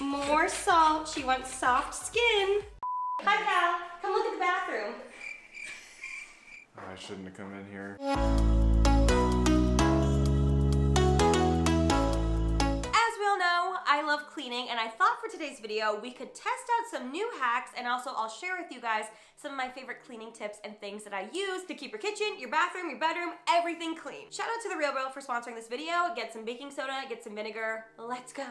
More salt. She wants soft skin. Hi, Cal. Come look at the bathroom. I shouldn't have come in here. As we all know, I love cleaning and I thought for today's video we could test out some new hacks and also I'll share with you guys some of my favorite cleaning tips and things that I use to keep your kitchen, your bathroom, your bedroom, everything clean. Shout out to The Real Real for sponsoring this video. Get some baking soda, get some vinegar. Let's go.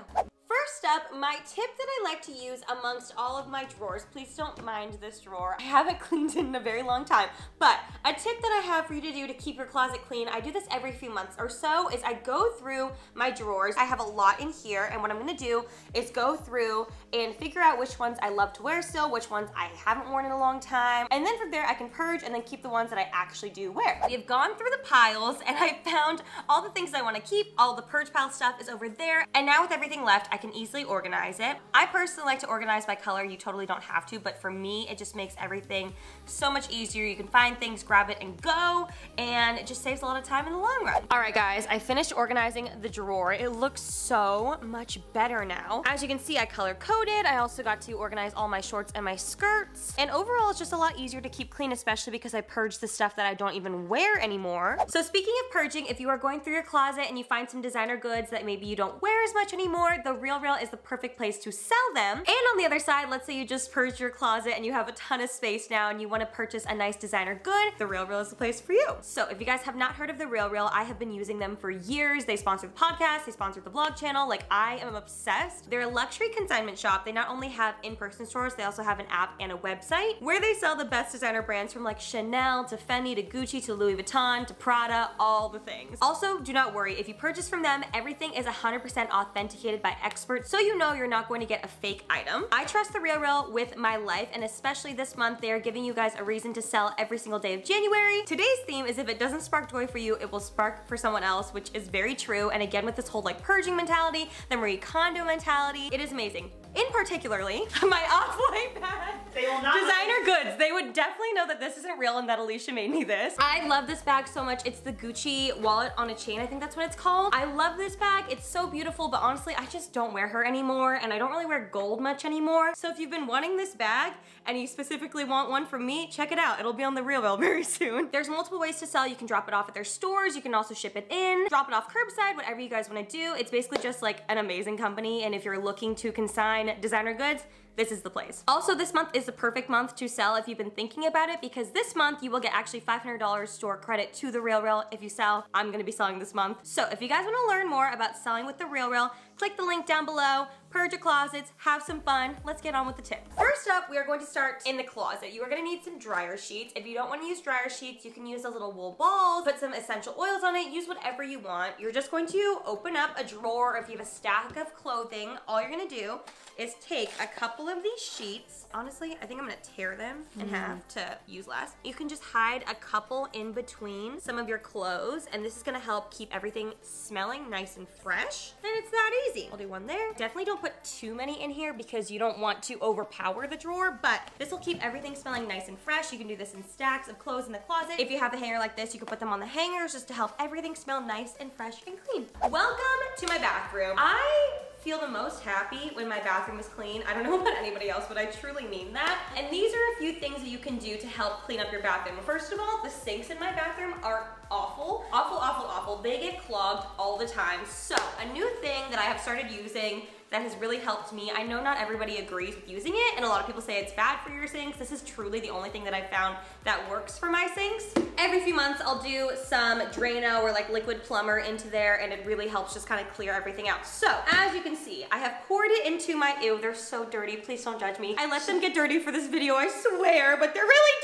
First up, my tip that I like to use amongst all of my drawers, please don't mind this drawer. I haven't cleaned it in a very long time, but a tip that I have for you to do to keep your closet clean, I do this every few months or so, is I go through my drawers. I have a lot in here, and what I'm gonna do is go through and figure out which ones I love to wear still, which ones I haven't worn in a long time, and then from there I can purge and then keep the ones that I actually do wear. We have gone through the piles, and I found all the things I wanna keep, all the purge pile stuff is over there, and now with everything left, I can easily organize it. I personally like to organize by color. You totally don't have to, but for me, it just makes everything so much easier. You can find things, grab it, and go, and it just saves a lot of time in the long run. All right, guys, I finished organizing the drawer. It looks so much better now. As you can see, I color-coded. I also got to organize all my shorts and my skirts, and overall, it's just a lot easier to keep clean, especially because I purged the stuff that I don't even wear anymore. So speaking of purging, if you are going through your closet and you find some designer goods that maybe you don't wear as much anymore, The Real Real is the perfect place to sell them. And on the other side, let's say you just purged your closet and you have a ton of space now and you wanna purchase a nice designer good, The Real Real is the place for you. So if you guys have not heard of The Real Real, I have been using them for years. They sponsor the podcast, they sponsor the vlog channel, like I am obsessed. They're a luxury consignment shop. They not only have in-person stores, they also have an app and a website where they sell the best designer brands from like Chanel to Fendi to Gucci to Louis Vuitton to Prada, all the things. Also, do not worry, if you purchase from them, everything is 100% authenticated by experts, so you know you're not going to get a fake item. I trust The Real Real with my life, and especially this month, they are giving you guys a reason to sell every single day of January. Today's theme is if it doesn't spark joy for you, it will spark for someone else, which is very true. And again, with this whole like purging mentality, the Marie Kondo mentality, it is amazing. In particularly, my off-white bag. They will not Designer goods. They would definitely know that this isn't real and that Alicia made me this. I love this bag so much. It's the Gucci wallet on a chain. I think that's what it's called. I love this bag. It's so beautiful, but honestly, I just don't wear her anymore and I don't really wear gold much anymore. So if you've been wanting this bag and you specifically want one from me, check it out. It'll be on the Real Real very soon. There's multiple ways to sell. You can drop it off at their stores. You can also ship it in, drop it off curbside, whatever you guys wanna do. It's basically just like an amazing company and if you're looking to consign designer goods, this is the place. Also, this month is the perfect month to sell if you've been thinking about it because this month you will get actually $500 store credit to The Real Real if you sell. I'm gonna be selling this month. So if you guys wanna learn more about selling with The Real Real, click the link down below, purge your closets, have some fun. Let's get on with the tips. First up, we are going to start in the closet. You are gonna need some dryer sheets. If you don't wanna use dryer sheets, you can use those little wool balls, put some essential oils on it, use whatever you want. You're just going to open up a drawer if you have a stack of clothing. All you're gonna do is take a couple of these sheets. Honestly, I think I'm gonna tear them in mm-hmm. half to use less. You can just hide a couple in between some of your clothes, and this is gonna help keep everything smelling nice and fresh. And it's that easy. I'll do one there. Definitely don't put too many in here because you don't want to overpower the drawer, but this will keep everything smelling nice and fresh. You can do this in stacks of clothes in the closet. If you have a hanger like this, you can put them on the hangers just to help everything smell nice and fresh and clean. Welcome to my bathroom. I feel the most happy when my bathroom is clean. I don't know about anybody else, but I truly mean that. And these are a few things that you can do to help clean up your bathroom. First of all, the sinks in my bathroom are awful. Awful, awful, awful. They get clogged all the time. So a new thing that I have started using that has really helped me. I know not everybody agrees with using it and a lot of people say it's bad for your sinks. This is truly the only thing that I've found that works for my sinks. Every few months I'll do some Drano or like liquid plumber into there and it really helps just kind of clear everything out. So as you can see, I have poured it into my, ew, they're so dirty. Please don't judge me. I let them get dirty for this video, I swear, but they're really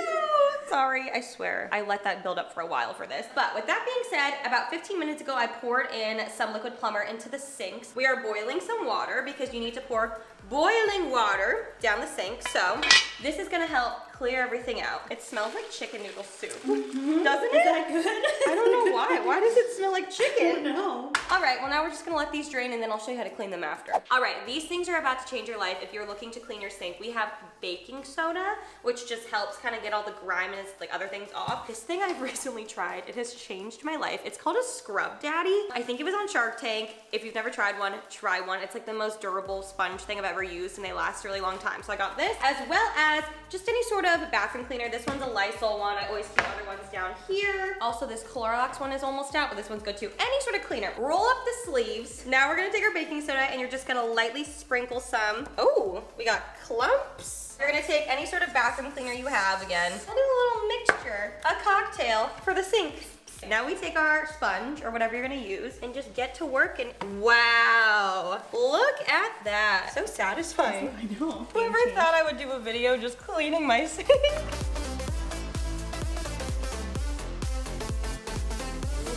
dirty, ew. Sorry, I swear. I let that build up for a while for this. But with that being said, about 15 minutes ago, I poured in some liquid plumber into the sinks. We are boiling some water because you need to pour boiling water down the sink. So this is gonna help clear everything out. It smells like chicken noodle soup. Mm-hmm. Doesn't it? Is that good? I don't know why. Why does it smell like chicken? No. All right, well now we're just gonna let these drain and then I'll show you how to clean them after. All right, these things are about to change your life if you're looking to clean your sink. We have baking soda, which just helps kind of get all the grime and like other things off. This thing I've recently tried, it has changed my life. It's called a Scrub Daddy. I think it was on Shark Tank. If you've never tried one, try one. It's like the most durable sponge thing I've ever used and they last a really long time. So I got this as well as just any sort of bathroom cleaner. This one's a Lysol one. I always keep other ones down here. Also this Clorox one is almost out, but this one's good too. Any sort of cleaner. Roll up the sleeves. Now we're gonna take our baking soda and you're just gonna lightly sprinkle some. Oh, we got clumps. You're gonna take any sort of bathroom cleaner you have again and do a little mixture, a cocktail for the sink. Now we take our sponge or whatever you're gonna use and just get to work and wow, look at that. So satisfying. I know. Whoever thought I would do a video just cleaning my sink?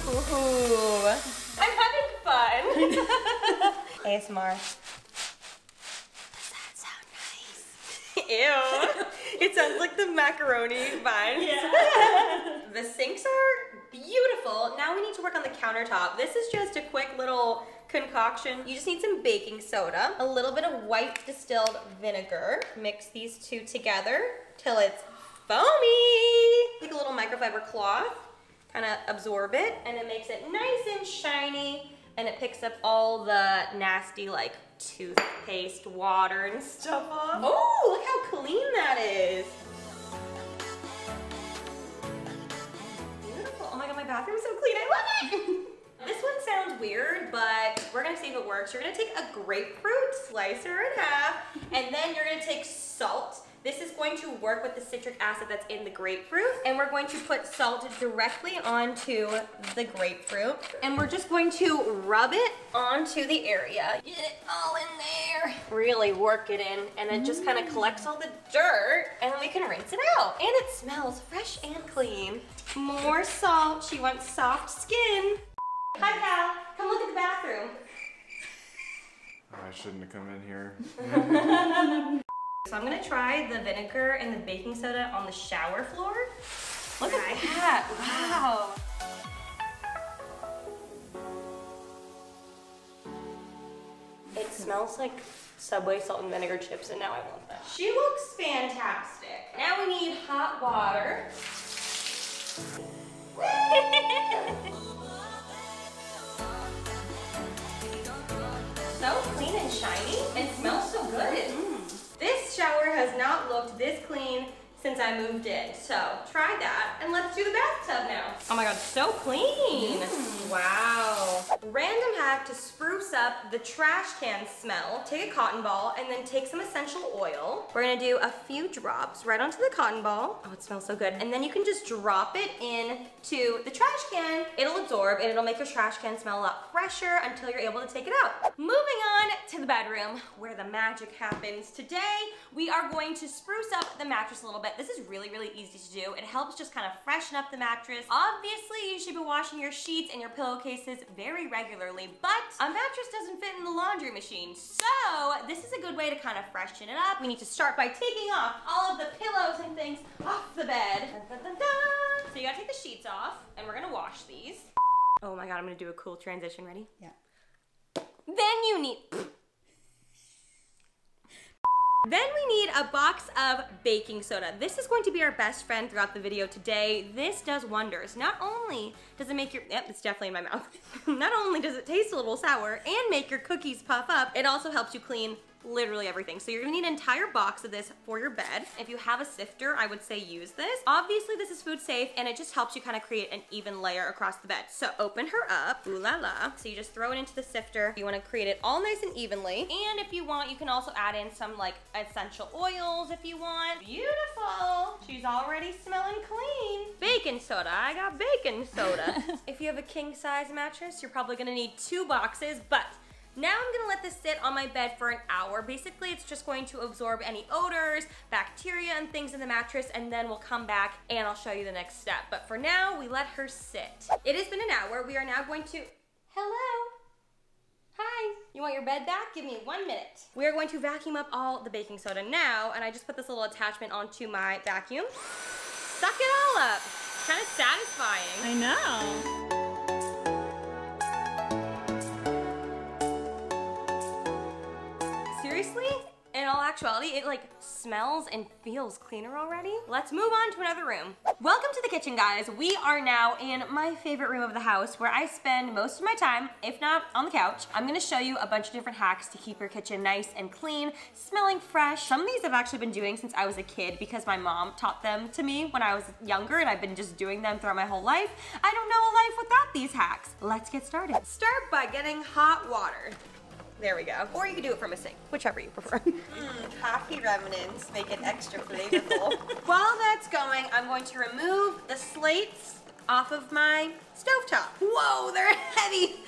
Ooh, I'm having fun. ASMR. Does that sound nice? Ew. It sounds like the macaroni vines. the sinks are beautiful. Now we need to work on the countertop. This is just a quick little concoction. You just need some baking soda, a little bit of white distilled vinegar. Mix these two together till it's foamy. Take a little microfiber cloth, kind of absorb it, and it makes it nice and shiny, and it picks up all the nasty like toothpaste water and stuff off. Oh, look how clean that is. Beautiful. Oh my god, my bathroom's so clean. I love it. This one sounds weird, but we're gonna see if it works. You're gonna take a grapefruit, slice her in half, and then you're gonna take salt. This is going to work with the citric acid that's in the grapefruit, and we're going to put salt directly onto the grapefruit, and we're just going to rub it onto the area. Get it all in there. Really work it in, and it just kind of collects all the dirt, and then we can rinse it out. And it smells fresh and clean. More salt. She wants soft skin. Hi, Cal. Come look at the bathroom. I shouldn't have come in here. So I'm gonna try the vinegar and the baking soda on the shower floor. Look at that, wow. It smells like Subway salt and vinegar chips and now I want that. She looks fantastic. Now we need hot water. so clean and shiny and smells so good. Mm. This shower has not looked this clean since I moved in. So try that and let's do the bathtub now. Oh my god, so clean. Mm. Wow. Random hack to spruce up the trash can smell. Take a cotton ball and then take some essential oil. We're gonna do a few drops right onto the cotton ball. Oh, it smells so good. And then you can just drop it into the trash can. It'll absorb and it'll make your trash can smell a lot fresher until you're able to take it out. Moving on to the bedroom where the magic happens. Today, we are going to spruce up the mattress a little bit. This is really, really easy to do. It helps just kind of freshen up the mattress. Obviously, you should be washing your sheets and your pillowcases very regularly, but a mattress doesn't fit in the laundry machine. So this is a good way to kind of freshen it up. We need to start by taking off all of the pillows and things off the bed. Dun, dun, dun, dun. So you gotta take the sheets off and we're gonna wash these. Oh my God, I'm gonna do a cool transition. Ready? Yeah. Then you need. Then we need a box of baking soda. This is going to be our best friend throughout the video today. This does wonders. Not only does it make your, yep, it's definitely in my mouth. Not only does it taste a little sour and make your cookies puff up, it also helps you clean literally everything. So you're gonna need an entire box of this for your bed. If you have a sifter, I would say use this. Obviously this is food safe and it just helps you kind of create an even layer across the bed. So open her up, ooh la la. So you just throw it into the sifter. You wanna create it all nice and evenly. And if you want, you can also add in some like essential oils if you want. Beautiful. She's already smelling clean. Baking soda, I got baking soda. if you have a king size mattress, you're probably gonna need two boxes, but now I'm gonna let this sit on my bed for an hour. Basically, it's just going to absorb any odors, bacteria, and things in the mattress, and then we'll come back and I'll show you the next step. But for now, we let her sit. It has been an hour. We are now going to, hello? Hi. You want your bed back? Give me one minute. We are going to vacuum up all the baking soda now, and I just put this little attachment onto my vacuum. Suck it all up. Kind of satisfying. I know. Actuality, it like smells and feels cleaner already. Let's move on to another room. Welcome to the kitchen, guys. We are now in my favorite room of the house where I spend most of my time, if not on the couch. I'm gonna show you a bunch of different hacks to keep your kitchen nice and clean, smelling fresh. Some of these I've actually been doing since I was a kid because my mom taught them to me when I was younger and I've been just doing them throughout my whole life. I don't know a life without these hacks. Let's get started. Start by getting hot water. There we go. Or you can do it from a sink, whichever you prefer. Mmm, coffee remnants make it extra flavorful. While that's going, I'm going to remove the slates off of my stovetop. Whoa, they're heavy.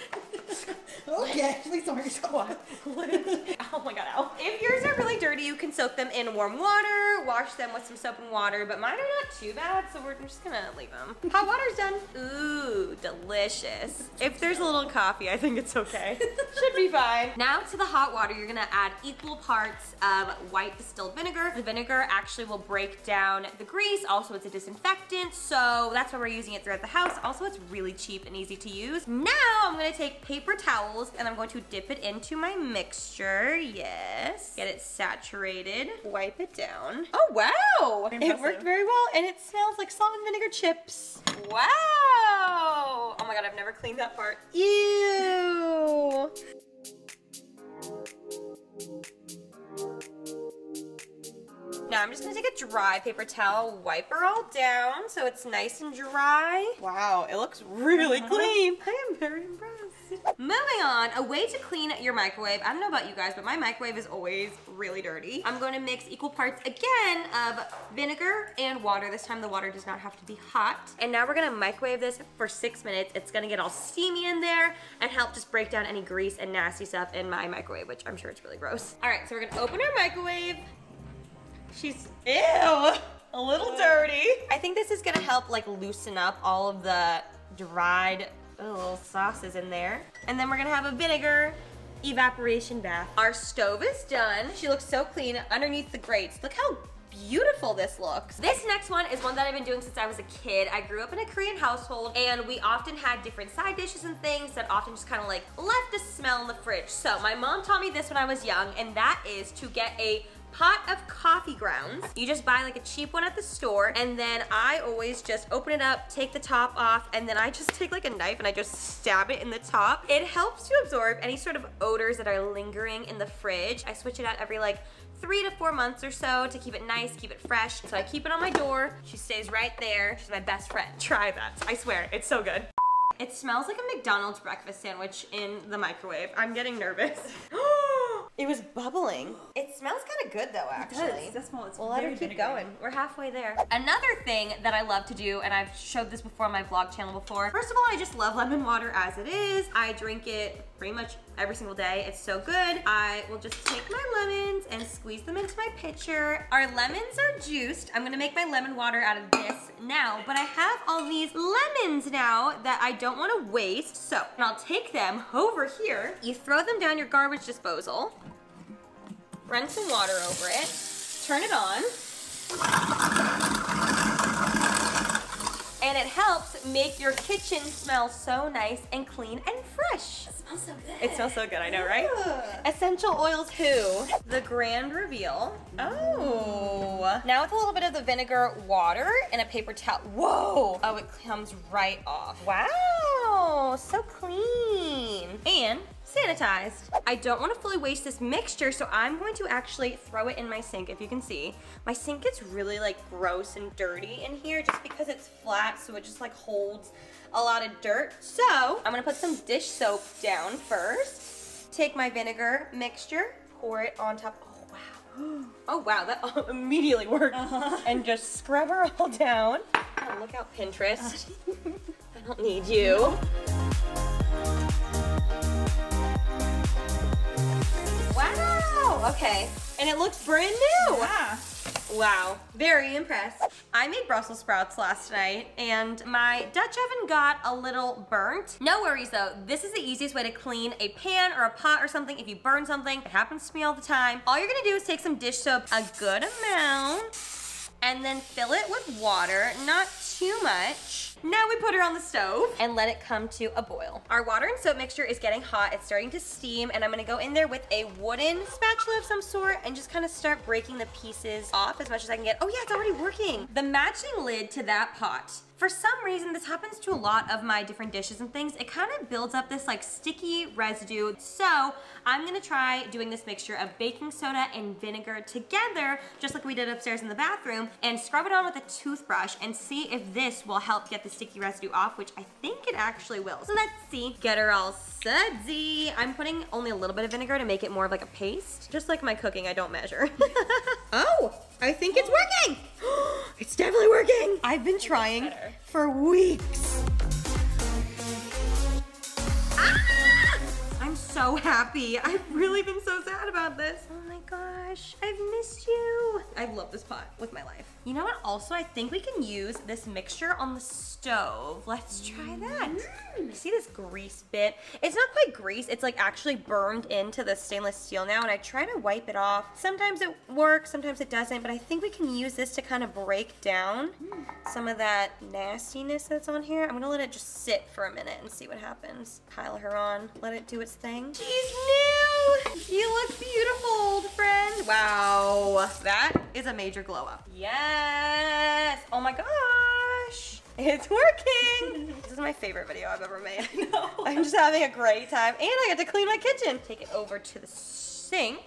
Okay, please don't squat. oh my god, ow. If yours are really dirty, you can soak them in warm water, wash them with some soap and water, but mine are not too bad, so we're just gonna leave them. Hot water's done. Ooh, delicious. If there's a little coffee, I think it's okay. Should be fine. Now to the hot water, you're gonna add equal parts of white distilled vinegar. The vinegar actually will break down the grease. Also, it's a disinfectant, so that's why we're using it throughout the house. Also, it's really cheap and easy to use. Now, I'm gonna take paper towels and I'm going to dip it into my mixture. Yes. Get it saturated. Wipe it down. Oh, wow. It worked very well and it smells like salt and vinegar chips. Wow. Oh my god, I've never cleaned that part. Ew. Now I'm just gonna take a dry paper towel, wipe her all down so it's nice and dry. Wow, it looks really uh-huh. clean. I am very impressed. Moving on, a way to clean your microwave. I don't know about you guys, but my microwave is always really dirty. I'm going to mix equal parts again of vinegar and water. This time the water does not have to be hot. And now we're gonna microwave this for six minutes. It's gonna get all steamy in there and help just break down any grease and nasty stuff in my microwave, which I'm sure it's really gross. All right, so we're gonna open our microwave. She's, ew, a little dirty. I think this is gonna help like loosen up all of the dried little sauces in there. And then we're gonna have a vinegar evaporation bath. Our stove is done. She looks so clean underneath the grates. Look how beautiful this looks. This next one is one that I've been doing since I was a kid. I grew up in a Korean household and we often had different side dishes and things that often just kind of like left a smell in the fridge. So my mom taught me this when I was young and that is to get a pot of coffee grounds. You just buy like a cheap one at the store and then I always just open it up, take the top off, and then I just take like a knife and I just stab it in the top. It helps to absorb any sort of odors that are lingering in the fridge. I switch it out every like three to four months or so to keep it nice, keep it fresh. So I keep it on my door. She stays right there. She's my best friend. Try that. I swear, it's so good. It smells like a McDonald's breakfast sandwich in the microwave. I'm getting nervous. it was bubbling. It smells kind of good though, actually. That smell is We'll let her keep vinegary. going. We're halfway there. Another thing that I love to do, and I've showed this before on my vlog channel before. First of all, I just love lemon water as it is. I drink it pretty much every single day. It's so good. I will just take my lemons and squeeze them into my pitcher. Our lemons are juiced. I'm gonna make my lemon water out of this now, but I have all these lemons now that I don't wanna waste. So, and I'll take them over here. You throw them down your garbage disposal. Run some water over it. Turn it on. And it helps make your kitchen smell so nice and clean and fresh. It smells so good. It smells so good, I know, right? Essential oils who? The grand reveal. Oh. Now with a little bit of the vinegar water and a paper towel. Whoa. Oh, it comes right off. Wow, so clean. And sanitized. I don't want to fully waste this mixture, so I'm going to actually throw it in my sink, if you can see. My sink gets really like gross and dirty in here just because it's flat, so it just like holds a lot of dirt. So I'm gonna put some dish soap down first. Take my vinegar mixture, pour it on top. Oh wow. Oh wow, that immediately worked. Uh-huh. And just scrub her all down. Oh, look out Pinterest. Uh-huh. I don't need you. Wow, okay. And it looks brand new. Yeah. Wow, very impressed. I made Brussels sprouts last night and my Dutch oven got a little burnt. No worries though, this is the easiest way to clean a pan or a pot or something if you burn something. It happens to me all the time. All you're gonna do is take some dish soap, a good amount, and then fill it with water, not too much. Now we put her on the stove and let it come to a boil. Our water and soap mixture is getting hot. It's starting to steam and I'm gonna go in there with a wooden spatula of some sort and just kind of start breaking the pieces off as much as I can get. Oh yeah, it's already working. The matching lid to that pot for some reason, this happens to a lot of my different dishes and things. It kind of builds up this like sticky residue. So I'm gonna try doing this mixture of baking soda and vinegar together, just like we did upstairs in the bathroom, and scrub it on with a toothbrush and see if this will help get the sticky residue off, which I think it actually will. So let's see. Get her all sudsy. I'm putting only a little bit of vinegar to make it more of like a paste. Just like my cooking, I don't measure. oh, I think it's working. it's definitely working. I've been trying for weeks. Ah! I'm so happy. I've really been so sad about this. I love this pot with my life. You know what? Also, I think we can use this mixture on the stove. Let's try that. You see this grease bit? It's not quite grease. It's like actually burned into the stainless steel now, and I try to wipe it off. Sometimes it works, sometimes it doesn't, but I think we can use this to kind of break down mm. some of that nastiness that's on here. I'm gonna let it just sit for a minute and see what happens. Pile her on, let it do its thing. She's new! You look beautiful, old friend. Wow, that is a major glow up. Yes! Oh my gosh! It's working! this is my favorite video I've ever made. No. I'm just having a great time. And I get to clean my kitchen. Take it over to the sink.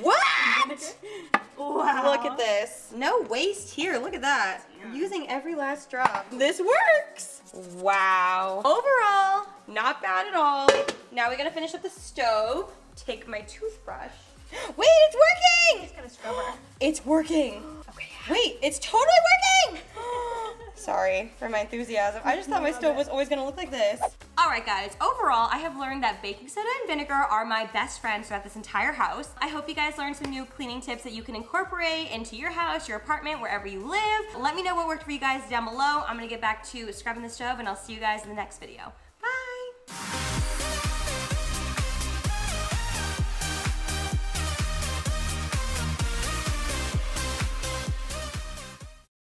What? Wow. Look at this. No waste here. Look at that. Using every last drop. This works. Wow. Overall, not bad at all. Now we gotta finish up the stove. Take my toothbrush. Wait, it's working! Just gonna scrub her. It's working. Okay. Wait, it's totally working! Sorry for my enthusiasm. I just thought my stove was always gonna look like this. All right, guys, overall, I have learned that baking soda and vinegar are my best friends throughout this entire house. I hope you guys learned some new cleaning tips that you can incorporate into your house, your apartment, wherever you live. Let me know what worked for you guys down below. I'm gonna get back to scrubbing the stove and I'll see you guys in the next video. Bye!